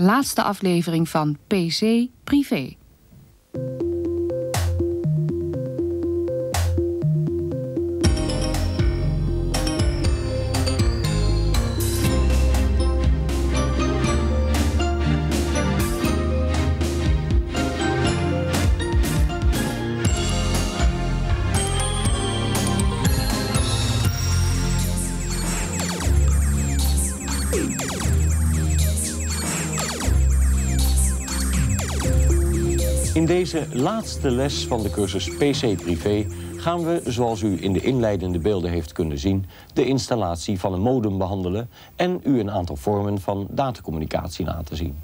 laatste aflevering van PC Privé. Deze laatste les van de cursus PC Privé gaan we, zoals u in de inleidende beelden heeft kunnen zien, de installatie van een modem behandelen en u een aantal vormen van datacommunicatie laten zien.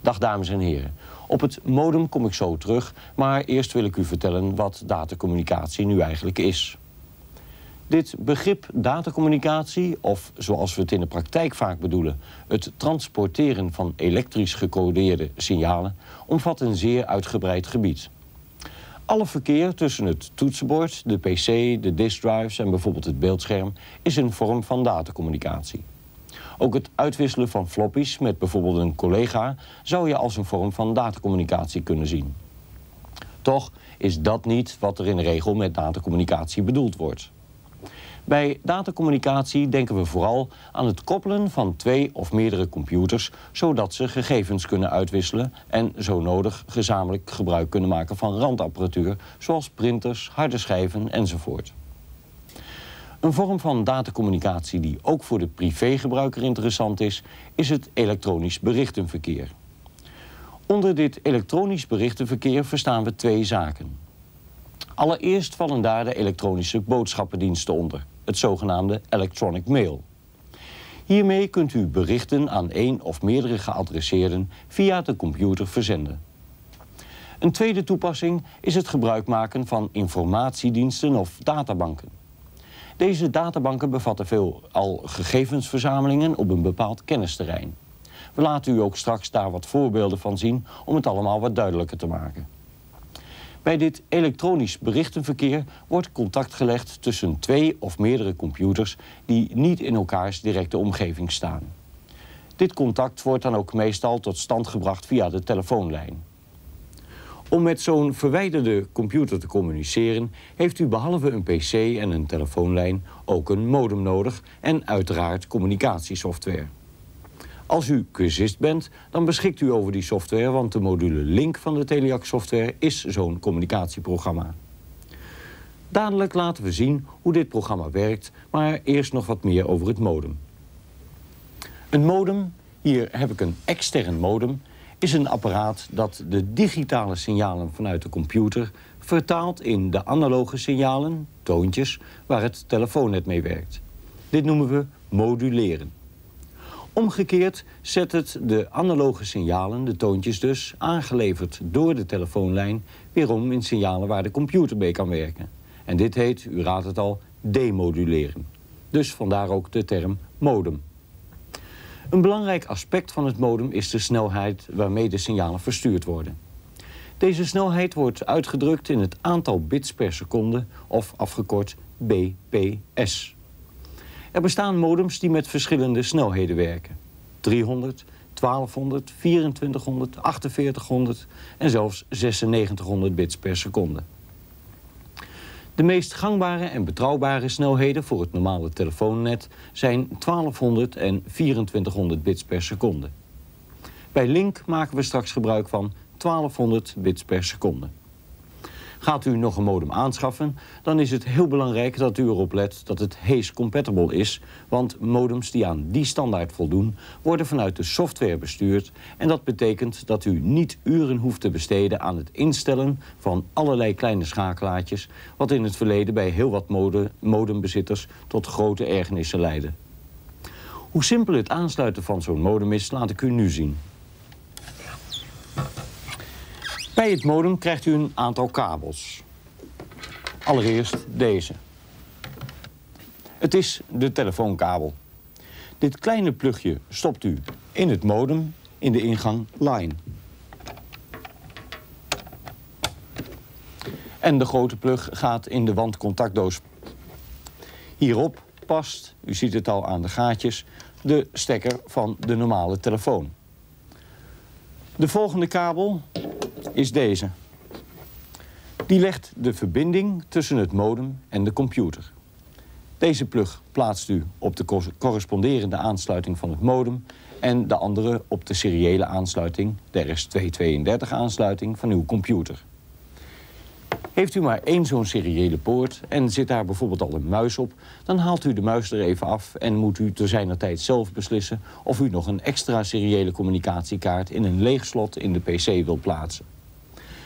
Dag dames en heren. Op het modem kom ik zo terug, maar eerst wil ik u vertellen wat datacommunicatie nu eigenlijk is. Dit begrip datacommunicatie, of zoals we het in de praktijk vaak bedoelen, het transporteren van elektrisch gecodeerde signalen, omvat een zeer uitgebreid gebied. Alle verkeer tussen het toetsenbord, de pc, de diskdrives en bijvoorbeeld het beeldscherm is een vorm van datacommunicatie. Ook het uitwisselen van floppies met bijvoorbeeld een collega zou je als een vorm van datacommunicatie kunnen zien. Toch is dat niet wat er in de regel met datacommunicatie bedoeld wordt. Bij datacommunicatie denken we vooral aan het koppelen van twee of meerdere computers, zodat ze gegevens kunnen uitwisselen en zo nodig gezamenlijk gebruik kunnen maken van randapparatuur, zoals printers, harde schijven enzovoort. Een vorm van datacommunicatie die ook voor de privégebruiker interessant is, is het elektronisch berichtenverkeer. Onder dit elektronisch berichtenverkeer verstaan we twee zaken. Allereerst vallen daar de elektronische boodschappendiensten onder het zogenaamde electronic mail. Hiermee kunt u berichten aan één of meerdere geadresseerden via de computer verzenden. Een tweede toepassing is het gebruik maken van informatiediensten of databanken. Deze databanken bevatten veelal gegevensverzamelingen op een bepaald kennisterrein. We laten u ook straks daar wat voorbeelden van zien om het allemaal wat duidelijker te maken. Bij dit elektronisch berichtenverkeer wordt contact gelegd tussen twee of meerdere computers die niet in elkaars directe omgeving staan. Dit contact wordt dan ook meestal tot stand gebracht via de telefoonlijn. Om met zo'n verwijderde computer te communiceren heeft u behalve een pc en een telefoonlijn ook een modem nodig en uiteraard communicatiesoftware. Als u cursist bent, dan beschikt u over die software... want de module Link van de Teliac software is zo'n communicatieprogramma. Dadelijk laten we zien hoe dit programma werkt... maar eerst nog wat meer over het modem. Een modem, hier heb ik een extern modem... is een apparaat dat de digitale signalen vanuit de computer... vertaalt in de analoge signalen, toontjes, waar het telefoonnet mee werkt. Dit noemen we moduleren. Omgekeerd zet het de analoge signalen, de toontjes dus, aangeleverd door de telefoonlijn, weer om in signalen waar de computer mee kan werken. En dit heet, u raadt het al, demoduleren. Dus vandaar ook de term modem. Een belangrijk aspect van het modem is de snelheid waarmee de signalen verstuurd worden. Deze snelheid wordt uitgedrukt in het aantal bits per seconde, of afgekort bps. Er bestaan modems die met verschillende snelheden werken. 300, 1200, 2400, 4800 en zelfs 9600 bits per seconde. De meest gangbare en betrouwbare snelheden voor het normale telefoonnet zijn 1200 en 2400 bits per seconde. Bij Link maken we straks gebruik van 1200 bits per seconde. Gaat u nog een modem aanschaffen, dan is het heel belangrijk dat u erop let dat het Haze compatible is. Want modems die aan die standaard voldoen, worden vanuit de software bestuurd. En dat betekent dat u niet uren hoeft te besteden aan het instellen van allerlei kleine schakelaartjes. Wat in het verleden bij heel wat modembezitters tot grote ergernissen leidde. Hoe simpel het aansluiten van zo'n modem is, laat ik u nu zien. Bij het modem krijgt u een aantal kabels. Allereerst deze. Het is de telefoonkabel. Dit kleine plugje stopt u in het modem in de ingang line. En de grote plug gaat in de wandcontactdoos. Hierop past, u ziet het al aan de gaatjes, de stekker van de normale telefoon. De volgende kabel is deze. Die legt de verbinding tussen het modem en de computer. Deze plug plaatst u op de corresponderende aansluiting van het modem... en de andere op de seriële aansluiting, de RS-232-aansluiting van uw computer. Heeft u maar één zo'n seriële poort en zit daar bijvoorbeeld al een muis op... dan haalt u de muis er even af en moet u te zijner tijd zelf beslissen... of u nog een extra seriële communicatiekaart in een leeg slot in de pc wil plaatsen.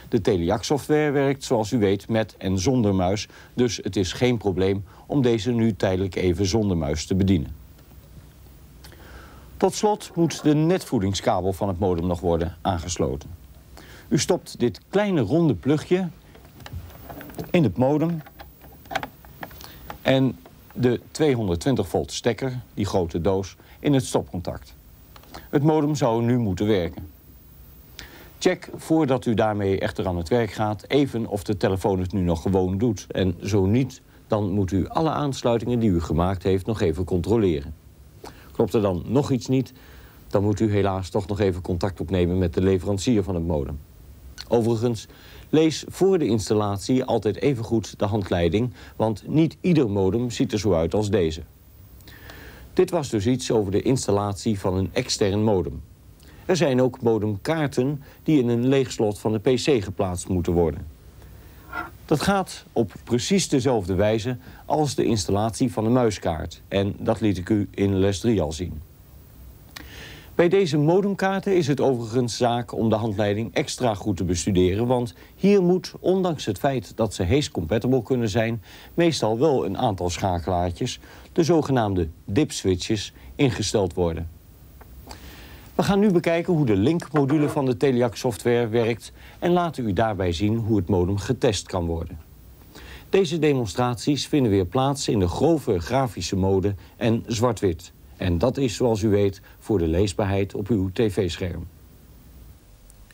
De Teliac-software werkt, zoals u weet, met en zonder muis... dus het is geen probleem om deze nu tijdelijk even zonder muis te bedienen. Tot slot moet de netvoedingskabel van het modem nog worden aangesloten. U stopt dit kleine ronde plugje in het modem en de 220 volt stekker, die grote doos, in het stopcontact. Het modem zou nu moeten werken. Check voordat u daarmee echter aan het werk gaat even of de telefoon het nu nog gewoon doet. En zo niet, dan moet u alle aansluitingen die u gemaakt heeft nog even controleren. Klopt er dan nog iets niet, dan moet u helaas toch nog even contact opnemen met de leverancier van het modem. Overigens, lees voor de installatie altijd even goed de handleiding, want niet ieder modem ziet er zo uit als deze. Dit was dus iets over de installatie van een extern modem. Er zijn ook modemkaarten die in een leeg slot van de pc geplaatst moeten worden. Dat gaat op precies dezelfde wijze als de installatie van een muiskaart. En dat liet ik u in les 3 al zien. Bij deze modemkaarten is het overigens zaak om de handleiding extra goed te bestuderen... want hier moet, ondanks het feit dat ze haze-compatible kunnen zijn... meestal wel een aantal schakelaartjes, de zogenaamde dip-switches, ingesteld worden. We gaan nu bekijken hoe de linkmodule van de Teliac software werkt... en laten u daarbij zien hoe het modem getest kan worden. Deze demonstraties vinden weer plaats in de grove grafische mode en zwart-wit. En dat is, zoals u weet, voor de leesbaarheid op uw tv-scherm.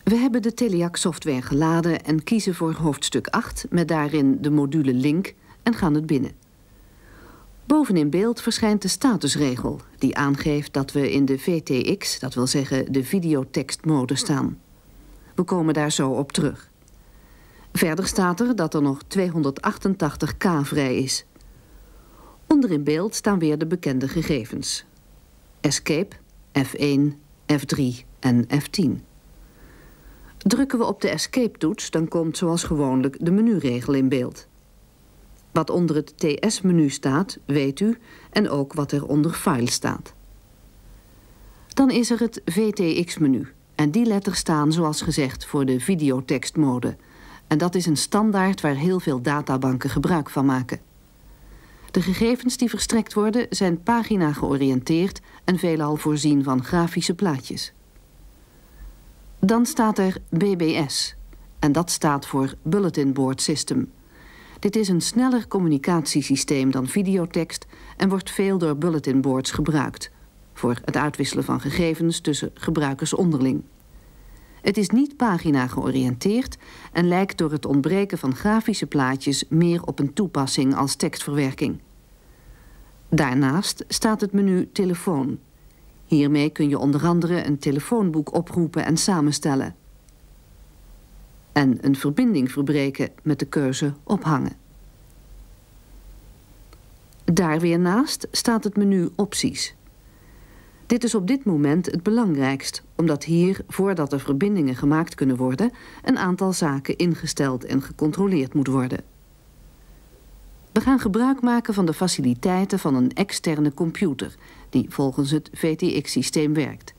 We hebben de Teliac software geladen en kiezen voor hoofdstuk 8... met daarin de module link en gaan het binnen. Boven in beeld verschijnt de statusregel... die aangeeft dat we in de VTX, dat wil zeggen de videotekstmode, staan. We komen daar zo op terug. Verder staat er dat er nog 288k vrij is. Onder in beeld staan weer de bekende gegevens. Escape, F1, F3 en F10. Drukken we op de Escape-toets, dan komt zoals gewoonlijk de menuregel in beeld. Wat onder het TS-menu staat, weet u, en ook wat er onder File staat. Dan is er het VTX-menu. En die letters staan, zoals gezegd, voor de videotekstmode. En dat is een standaard waar heel veel databanken gebruik van maken. De gegevens die verstrekt worden zijn pagina georiënteerd en veelal voorzien van grafische plaatjes. Dan staat er BBS en dat staat voor Bulletin Board System. Dit is een sneller communicatiesysteem dan videotekst en wordt veel door bulletin boards gebruikt voor het uitwisselen van gegevens tussen gebruikers onderling. Het is niet pagina georiënteerd en lijkt door het ontbreken van grafische plaatjes meer op een toepassing als tekstverwerking. Daarnaast staat het menu Telefoon. Hiermee kun je onder andere een telefoonboek oproepen en samenstellen. En een verbinding verbreken met de keuze Ophangen. Daar weer naast staat het menu Opties. Dit is op dit moment het belangrijkst, omdat hier, voordat er verbindingen gemaakt kunnen worden, een aantal zaken ingesteld en gecontroleerd moet worden. We gaan gebruik maken van de faciliteiten van een externe computer, die volgens het VTX-systeem werkt.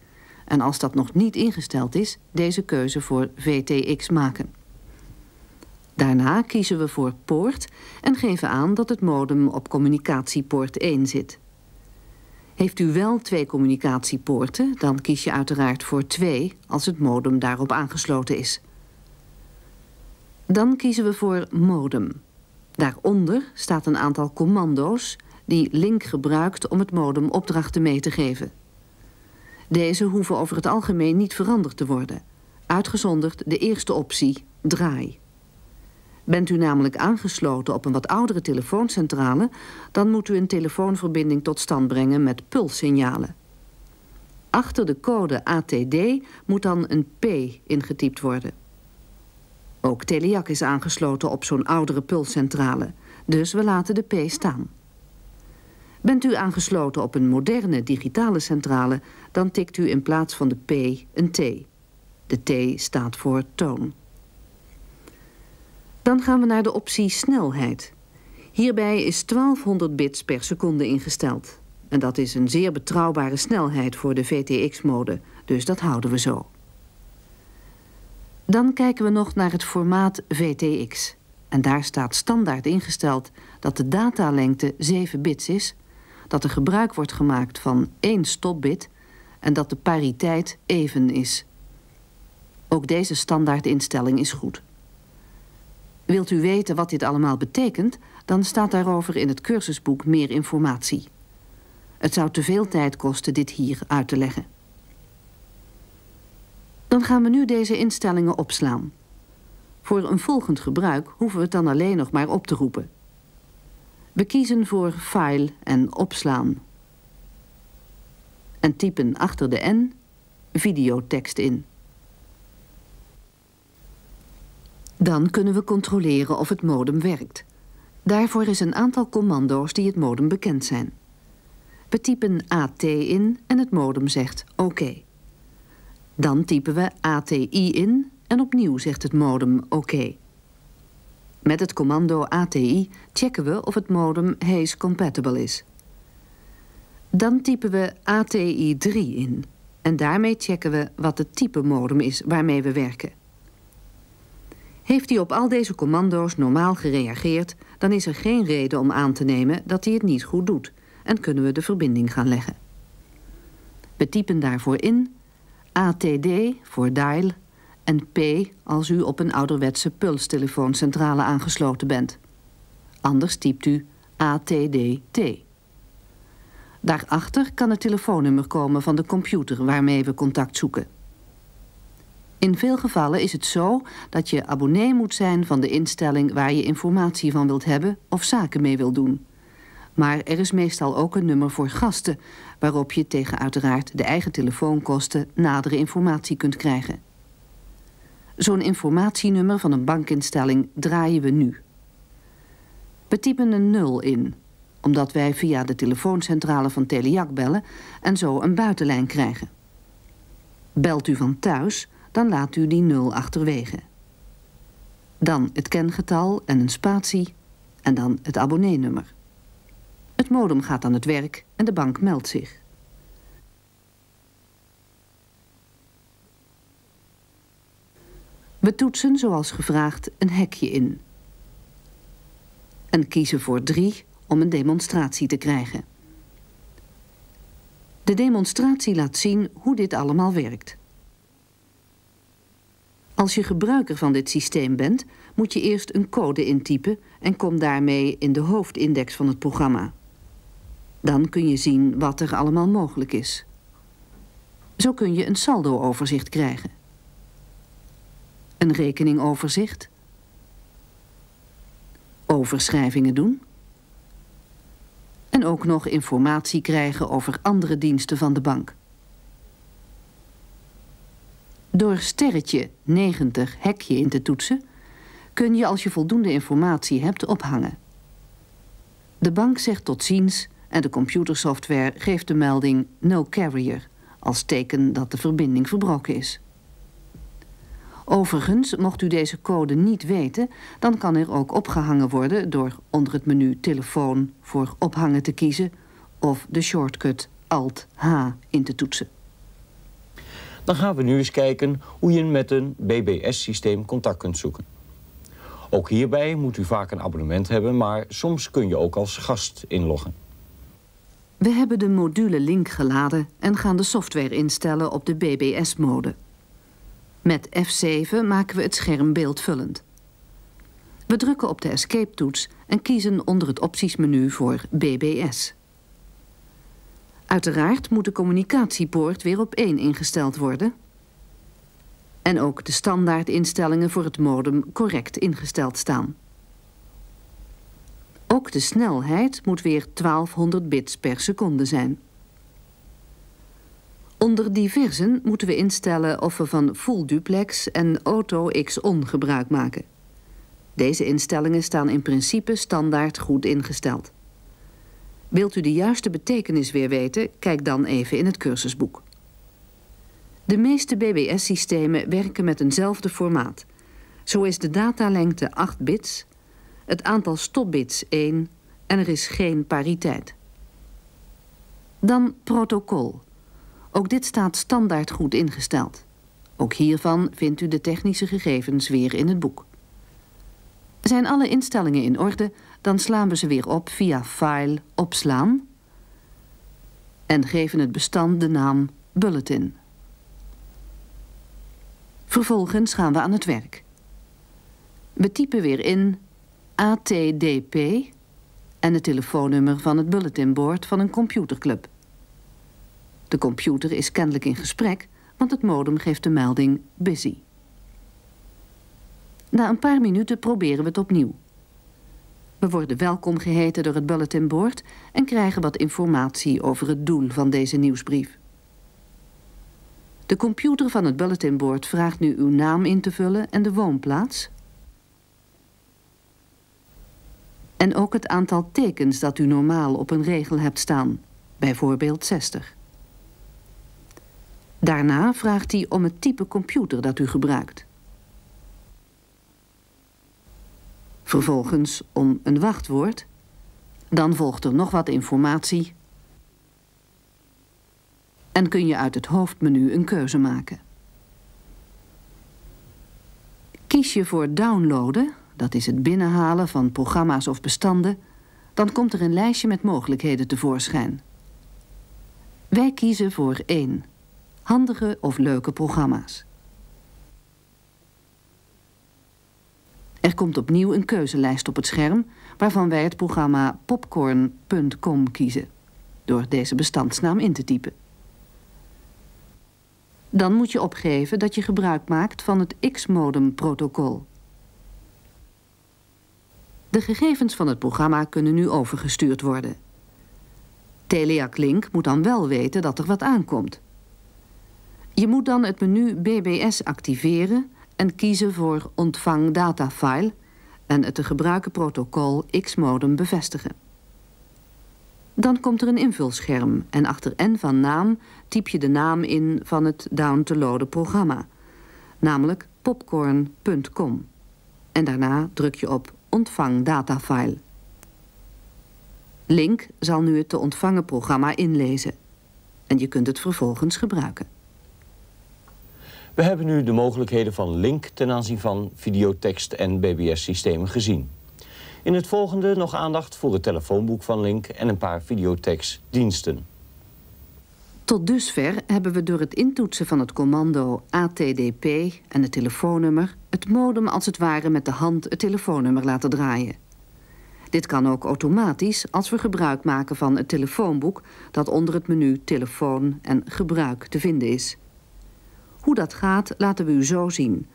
En als dat nog niet ingesteld is, deze keuze voor VTX maken. Daarna kiezen we voor poort en geven aan dat het modem op communicatiepoort 1 zit. Heeft u wel twee communicatiepoorten, dan kies je uiteraard voor 2 als het modem daarop aangesloten is. Dan kiezen we voor modem. Daaronder staat een aantal commando's die Link gebruikt om het modem opdrachten mee te geven. Deze hoeven over het algemeen niet veranderd te worden. Uitgezonderd de eerste optie, draai. Bent u namelijk aangesloten op een wat oudere telefooncentrale... dan moet u een telefoonverbinding tot stand brengen met pulssignalen. Achter de code ATD moet dan een P ingetypt worden. Ook Teliac is aangesloten op zo'n oudere pulscentrale, dus we laten de P staan. Bent u aangesloten op een moderne digitale centrale, dan tikt u in plaats van de P een T. De T staat voor toon. Dan gaan we naar de optie snelheid. Hierbij is 1200 bits per seconde ingesteld. En dat is een zeer betrouwbare snelheid voor de VTX-mode, dus dat houden we zo. Dan kijken we nog naar het formaat VTX. En daar staat standaard ingesteld dat de datalengte 7 bits is, dat er gebruik wordt gemaakt van één stopbit en dat de pariteit even is. Ook deze standaardinstelling is goed. Wilt u weten wat dit allemaal betekent, dan staat daarover in het cursusboek meer informatie. Het zou te veel tijd kosten dit hier uit te leggen. Dan gaan we nu deze instellingen opslaan. Voor een volgend gebruik hoeven we het dan alleen nog maar op te roepen. We kiezen voor File en Opslaan. En typen achter de N videotekst in. Dan kunnen we controleren of het modem werkt. Daarvoor is een aantal commando's die het modem bekend zijn. We typen AT in en het modem zegt oké. Dan typen we ATI in en opnieuw zegt het modem oké. Met het commando ATI checken we of het modem Haze compatible is. Dan typen we ATI3 in en daarmee checken we wat het type modem is waarmee we werken. Heeft hij op al deze commando's normaal gereageerd, dan is er geen reden om aan te nemen dat hij het niet goed doet en kunnen we de verbinding gaan leggen. We typen daarvoor in ATD voor dial en P als u op een ouderwetse pulstelefooncentrale aangesloten bent. Anders typt u ATDT. Daarachter kan het telefoonnummer komen van de computer waarmee we contact zoeken. In veel gevallen is het zo dat je abonnee moet zijn van de instelling waar je informatie van wilt hebben of zaken mee wilt doen. Maar er is meestal ook een nummer voor gasten, waarop je tegen uiteraard de eigen telefoonkosten nadere informatie kunt krijgen. Zo'n informatienummer van een bankinstelling draaien we nu. We typen een 0 in, omdat wij via de telefooncentrale van Teliac bellen en zo een buitenlijn krijgen. Belt u van thuis, dan laat u die 0 achterwege. Dan het kengetal en een spatie en dan het abonneenummer. Het modem gaat aan het werk en de bank meldt zich. We toetsen, zoals gevraagd, een hekje in. En kiezen voor 3 om een demonstratie te krijgen. De demonstratie laat zien hoe dit allemaal werkt. Als je gebruiker van dit systeem bent, moet je eerst een code intypen en kom daarmee in de hoofdindex van het programma. Dan kun je zien wat er allemaal mogelijk is. Zo kun je een saldo-overzicht krijgen. Een rekeningoverzicht. Overschrijvingen doen. En ook nog informatie krijgen over andere diensten van de bank. Door sterretje 90 hekje in te toetsen... kun je als je voldoende informatie hebt ophangen. De bank zegt tot ziens en de computersoftware geeft de melding No Carrier... als teken dat de verbinding verbroken is. Overigens, mocht u deze code niet weten... dan kan er ook opgehangen worden door onder het menu Telefoon voor ophangen te kiezen... of de shortcut Alt-H in te toetsen. Dan gaan we nu eens kijken hoe je met een BBS-systeem contact kunt zoeken. Ook hierbij moet u vaak een abonnement hebben, maar soms kun je ook als gast inloggen. We hebben de module link geladen en gaan de software instellen op de BBS-mode. Met F7 maken we het scherm beeldvullend. We drukken op de Escape-toets en kiezen onder het optiesmenu voor BBS. Uiteraard moet de communicatiepoort weer op 1 ingesteld worden. En ook de standaardinstellingen voor het modem correct ingesteld staan. Ook de snelheid moet weer 1200 bits per seconde zijn. Onder diversen moeten we instellen of we van full duplex en auto X-on gebruik maken. Deze instellingen staan in principe standaard goed ingesteld. Wilt u de juiste betekenis weer weten, kijk dan even in het cursusboek. De meeste BBS-systemen werken met eenzelfde formaat. Zo is de datalengte 8 bits, het aantal stopbits 1 en er is geen pariteit. Dan protocol. Ook dit staat standaard goed ingesteld. Ook hiervan vindt u de technische gegevens weer in het boek. Zijn alle instellingen in orde, dan slaan we ze weer op via File opslaan en geven het bestand de naam Bulletin. Vervolgens gaan we aan het werk. We typen weer in ATDP en het telefoonnummer van het bulletinboard van een computerclub. De computer is kennelijk in gesprek, want het modem geeft de melding busy. Na een paar minuten proberen we het opnieuw. We worden welkom geheten door het bulletinboard en krijgen wat informatie over het doel van deze nieuwsbrief. De computer van het bulletinboard vraagt nu uw naam in te vullen en de woonplaats. En ook het aantal tekens dat u normaal op een regel hebt staan, bijvoorbeeld 60. Daarna vraagt hij om het type computer dat u gebruikt. Vervolgens om een wachtwoord. Dan volgt er nog wat informatie. En kun je uit het hoofdmenu een keuze maken. Kies je voor downloaden, dat is het binnenhalen van programma's of bestanden, dan komt er een lijstje met mogelijkheden tevoorschijn. Wij kiezen voor 1. Handige of leuke programma's. Er komt opnieuw een keuzelijst op het scherm waarvan wij het programma popcorn.com kiezen, door deze bestandsnaam in te typen. Dan moet je opgeven dat je gebruik maakt van het X-modem-protocol. De gegevens van het programma kunnen nu overgestuurd worden. Teleac Link moet dan wel weten dat er wat aankomt. Je moet dan het menu BBS activeren en kiezen voor ontvang datafile en het te gebruiken protocol X-modem bevestigen. Dan komt er een invulscherm en achter N van naam typ je de naam in van het down te loaden programma, namelijk popcorn.com. En daarna druk je op ontvang datafile. Link zal nu het te ontvangen programma inlezen en je kunt het vervolgens gebruiken. We hebben nu de mogelijkheden van Link ten aanzien van videotekst en BBS-systemen gezien. In het volgende nog aandacht voor het telefoonboek van Link en een paar videotextdiensten. Tot dusver hebben we door het intoetsen van het commando ATDP en het telefoonnummer het modem als het ware met de hand het telefoonnummer laten draaien. Dit kan ook automatisch als we gebruik maken van het telefoonboek dat onder het menu telefoon en gebruik te vinden is. Hoe dat gaat laten we u zo zien.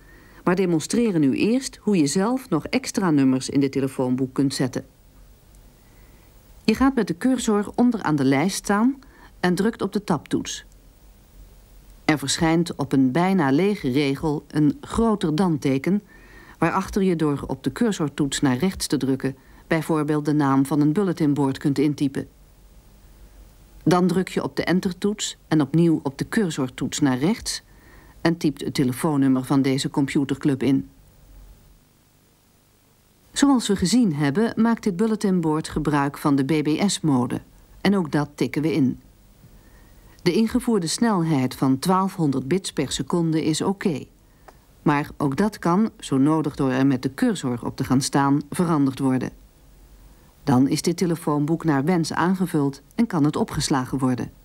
Maar demonstreren u eerst hoe je zelf nog extra nummers in dit telefoonboek kunt zetten. Je gaat met de cursor onder aan de lijst staan en drukt op de tabtoets. Er verschijnt op een bijna lege regel een groter dan-teken... waarachter je door op de cursortoets naar rechts te drukken... bijvoorbeeld de naam van een bulletinboard kunt intypen. Dan druk je op de entertoets en opnieuw op de cursortoets naar rechts en typt het telefoonnummer van deze computerclub in. Zoals we gezien hebben, maakt dit bulletinboard gebruik van de BBS-mode. En ook dat tikken we in. De ingevoerde snelheid van 1200 bits per seconde is oké. Maar ook dat kan, zo nodig door er met de cursor op te gaan staan, veranderd worden. Dan is dit telefoonboek naar wens aangevuld en kan het opgeslagen worden.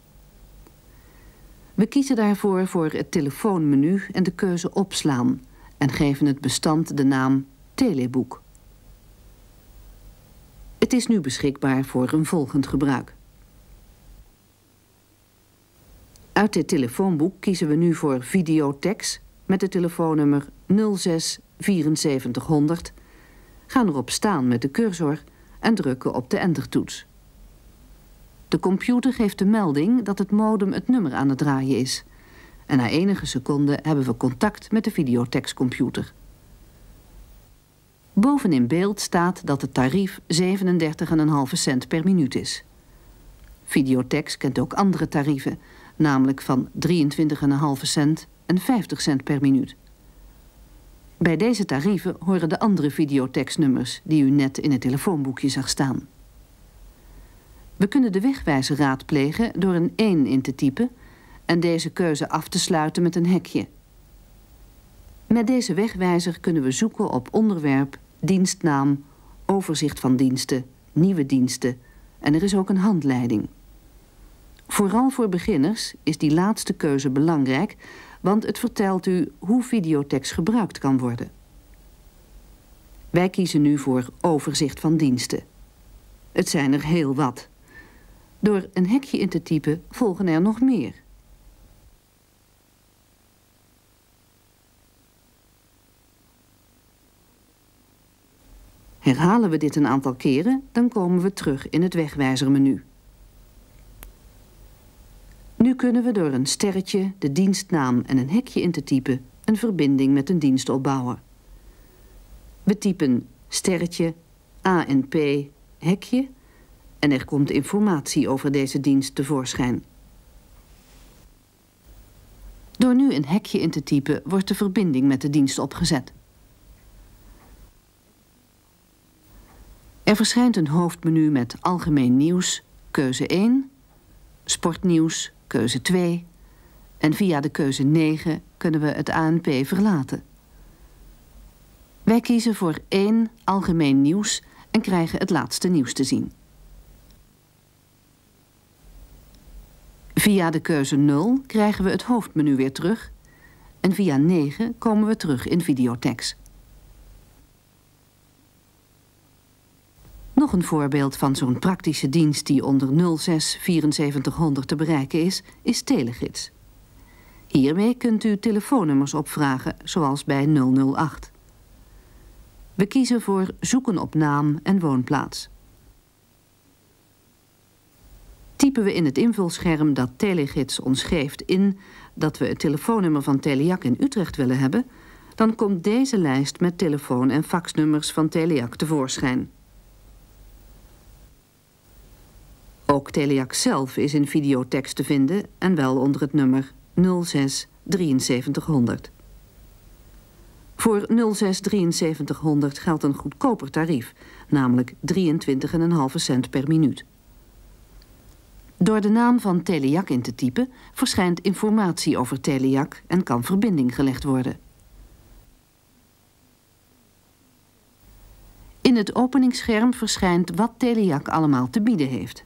We kiezen daarvoor voor het telefoonmenu en de keuze opslaan en geven het bestand de naam Teleboek. Het is nu beschikbaar voor een volgend gebruik. Uit dit telefoonboek kiezen we nu voor videotext met het telefoonnummer 06 7400, gaan erop staan met de cursor en drukken op de entertoets. De computer geeft de melding dat het modem het nummer aan het draaien is. En na enige seconden hebben we contact met de videotextcomputer. Boven in beeld staat dat het tarief 37,5 cent per minuut is. Videotex kent ook andere tarieven, namelijk van 23,5 cent en 50 cent per minuut. Bij deze tarieven horen de andere videotextnummers die u net in het telefoonboekje zag staan. We kunnen de wegwijzer raadplegen door een 1 in te typen en deze keuze af te sluiten met een hekje. Met deze wegwijzer kunnen we zoeken op onderwerp, dienstnaam, overzicht van diensten, nieuwe diensten en er is ook een handleiding. Vooral voor beginners is die laatste keuze belangrijk, want het vertelt u hoe videotekst gebruikt kan worden. Wij kiezen nu voor overzicht van diensten. Het zijn er heel wat. Door een hekje in te typen volgen er nog meer. Herhalen we dit een aantal keren, dan komen we terug in het wegwijzermenu. Nu kunnen we door een sterretje, de dienstnaam en een hekje in te typen een verbinding met een dienst opbouwen. We typen sterretje, ANP, hekje en er komt informatie over deze dienst tevoorschijn. Door nu een hekje in te typen wordt de verbinding met de dienst opgezet. Er verschijnt een hoofdmenu met algemeen nieuws, keuze 1, sportnieuws, keuze 2 en via de keuze 9 kunnen we het ANP verlaten. Wij kiezen voor 1 algemeen nieuws en krijgen het laatste nieuws te zien. Via de keuze 0 krijgen we het hoofdmenu weer terug en via 9 komen we terug in videotext. Nog een voorbeeld van zo'n praktische dienst die onder 06 7400 te bereiken is, is Telegids. Hiermee kunt u telefoonnummers opvragen, zoals bij 008. We kiezen voor zoeken op naam en woonplaats. Typen we in het invulscherm dat Telegids ons geeft in dat we het telefoonnummer van Telejac in Utrecht willen hebben, dan komt deze lijst met telefoon- en faxnummers van Telejac tevoorschijn. Ook Teleac zelf is in videotekst te vinden en wel onder het nummer 06 7300. Voor 06 7300 geldt een goedkoper tarief, namelijk 23,5 cent per minuut. Door de naam van Teleac in te typen verschijnt informatie over Teleac en kan verbinding gelegd worden. In het openingsscherm verschijnt wat Teleac allemaal te bieden heeft.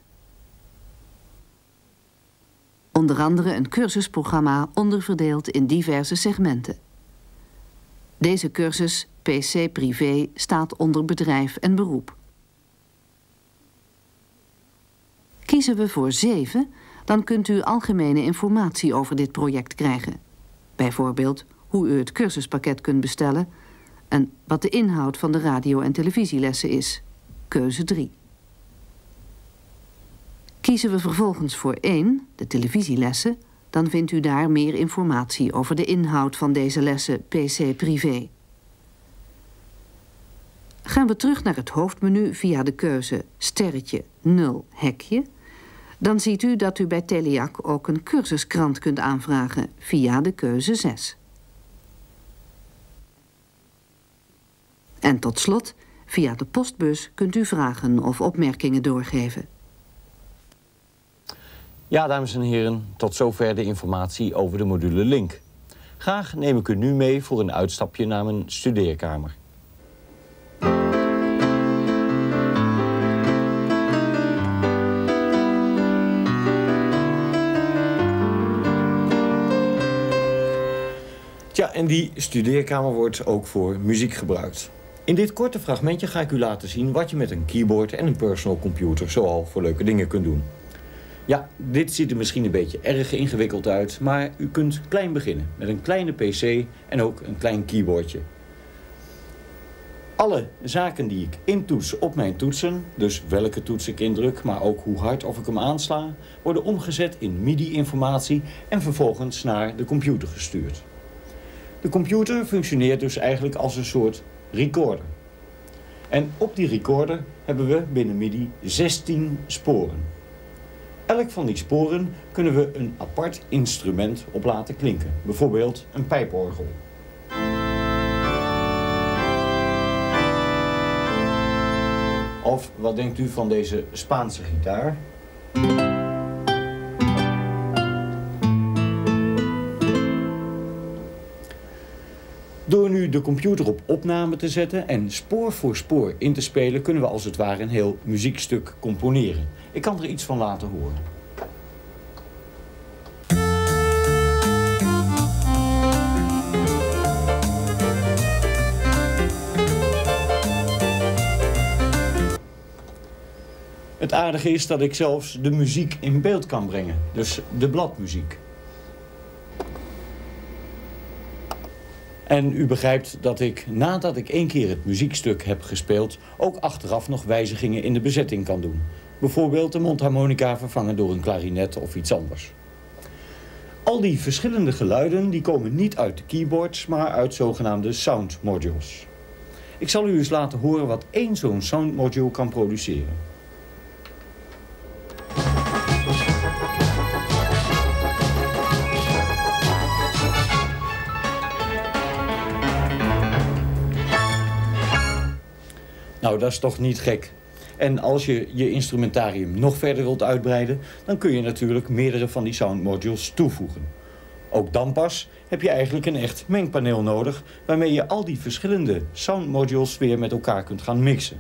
Onder andere een cursusprogramma onderverdeeld in diverse segmenten. Deze cursus, PC Privé, staat onder bedrijf en beroep. Kiezen we voor 7, dan kunt u algemene informatie over dit project krijgen. Bijvoorbeeld hoe u het cursuspakket kunt bestellen en wat de inhoud van de radio- en televisielessen is. Keuze 3. Kiezen we vervolgens voor 1, de televisielessen, dan vindt u daar meer informatie over de inhoud van deze lessen PC Privé. Gaan we terug naar het hoofdmenu via de keuze sterretje 0 hekje, dan ziet u dat u bij Teleac ook een cursuskrant kunt aanvragen via de keuze 6. En tot slot, via de postbus kunt u vragen of opmerkingen doorgeven. Ja, dames en heren, tot zover de informatie over de module Link. Graag neem ik u nu mee voor een uitstapje naar mijn studeerkamer. En die studeerkamer wordt ook voor muziek gebruikt. In dit korte fragmentje ga ik u laten zien wat je met een keyboard en een personal computer zoal voor leuke dingen kunt doen. Ja, dit ziet er misschien een beetje erg ingewikkeld uit, maar u kunt klein beginnen met een kleine pc en ook een klein keyboardje. Alle zaken die ik intoets op mijn toetsen, dus welke toets ik indruk, maar ook hoe hard of ik hem aansla, worden omgezet in MIDI-informatie en vervolgens naar de computer gestuurd. De computer functioneert dus eigenlijk als een soort recorder. En op die recorder hebben we binnen MIDI 16 sporen. Elk van die sporen kunnen we een apart instrument op laten klinken. Bijvoorbeeld een pijporgel. Of wat denkt u van deze Spaanse gitaar? Door nu de computer op opname te zetten en spoor voor spoor in te spelen... kunnen we als het ware een heel muziekstuk componeren. Ik kan er iets van laten horen. Het aardige is dat ik zelfs de muziek in beeld kan brengen. Dus de bladmuziek. En u begrijpt dat ik, nadat ik één keer het muziekstuk heb gespeeld... ook achteraf nog wijzigingen in de bezetting kan doen. Bijvoorbeeld de mondharmonica vervangen door een klarinet of iets anders. Al die verschillende geluiden die komen niet uit de keyboards... maar uit zogenaamde sound modules. Ik zal u eens laten horen wat één zo'n sound module kan produceren. Nou, dat is toch niet gek. En als je je instrumentarium nog verder wilt uitbreiden... dan kun je natuurlijk meerdere van die sound modules toevoegen. Ook dan pas heb je eigenlijk een echt mengpaneel nodig... waarmee je al die verschillende sound modules weer met elkaar kunt gaan mixen.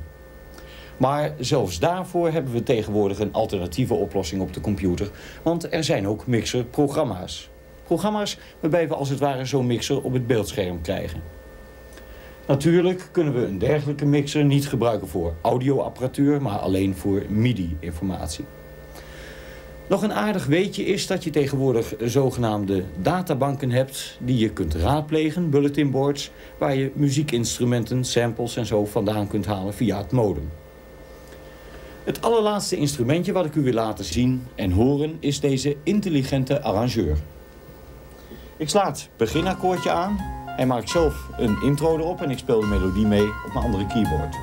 Maar zelfs daarvoor hebben we tegenwoordig een alternatieve oplossing op de computer. Want er zijn ook mixerprogramma's. Programma's waarbij we als het ware zo'n mixer op het beeldscherm krijgen. Natuurlijk kunnen we een dergelijke mixer niet gebruiken voor audioapparatuur, maar alleen voor MIDI-informatie. Nog een aardig weetje is dat je tegenwoordig zogenaamde databanken hebt... die je kunt raadplegen, bulletinboards... waar je muziekinstrumenten, samples en zo vandaan kunt halen via het modem. Het allerlaatste instrumentje wat ik u wil laten zien en horen... is deze intelligente arrangeur. Ik sla het beginakkoordje aan en maak zelf een intro erop en ik speel de melodie mee op mijn andere keyboard.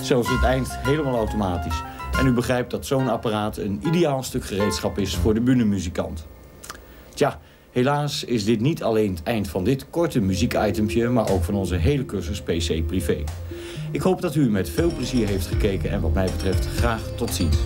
Is het eind helemaal automatisch. En u begrijpt dat zo'n apparaat een ideaal stuk gereedschap is voor de bühnenmuzikant. Tja, Helaas is dit niet alleen het eind van dit korte muziekitempje... maar ook van onze hele cursus PC Privé. Ik hoop dat u met veel plezier heeft gekeken en wat mij betreft graag tot ziens.